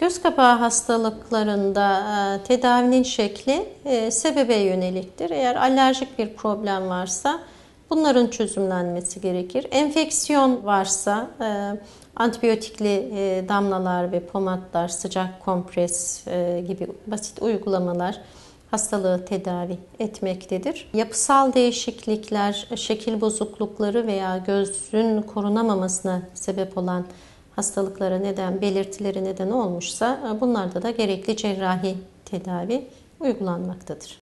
Göz kapağı hastalıklarında e, tedavinin şekli e, sebebe yöneliktir. Eğer alerjik bir problem varsa bunların çözümlenmesi gerekir. Enfeksiyon varsa e, antibiyotikli damlalar ve pomatlar, sıcak kompres gibi basit uygulamalar hastalığı tedavi etmektedir. Yapısal değişiklikler, şekil bozuklukları veya gözün korunamamasına sebep olan hastalıklara neden, belirtileri neden olmuşsa bunlarda da gerekli cerrahi tedavi uygulanmaktadır.